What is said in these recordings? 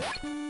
you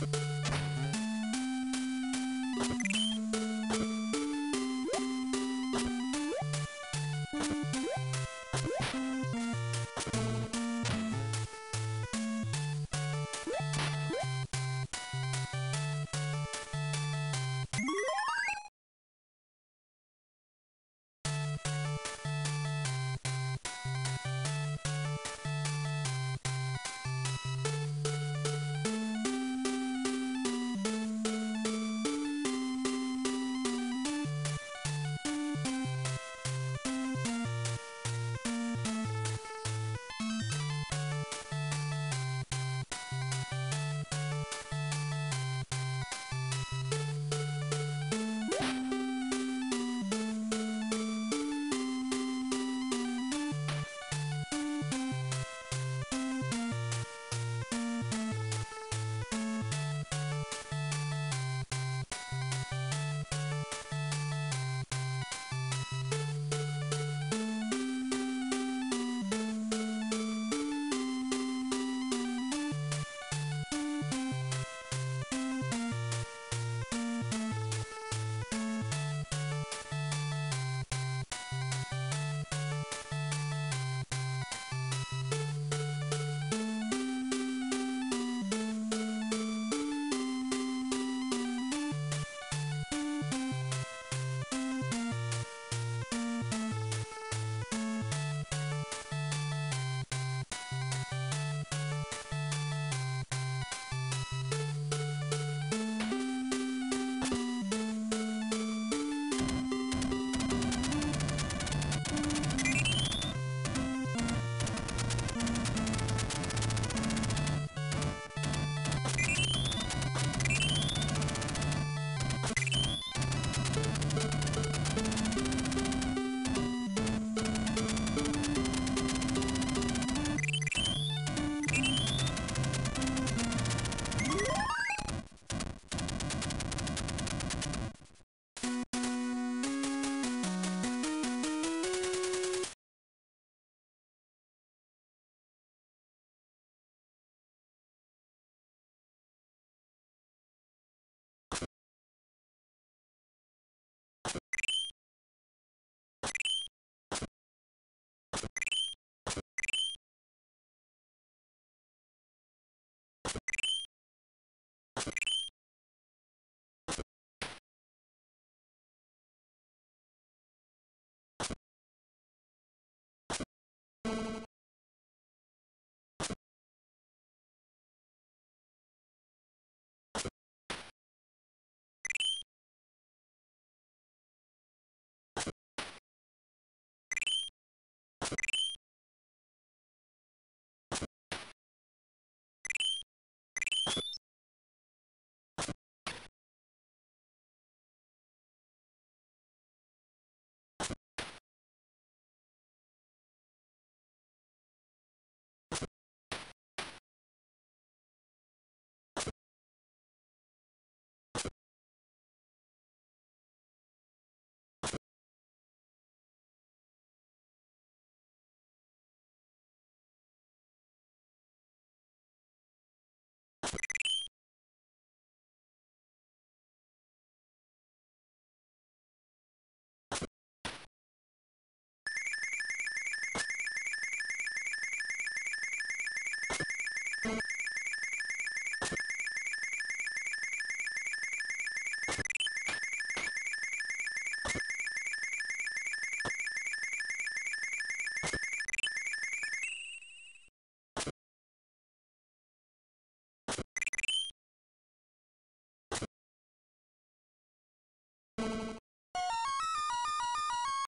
you you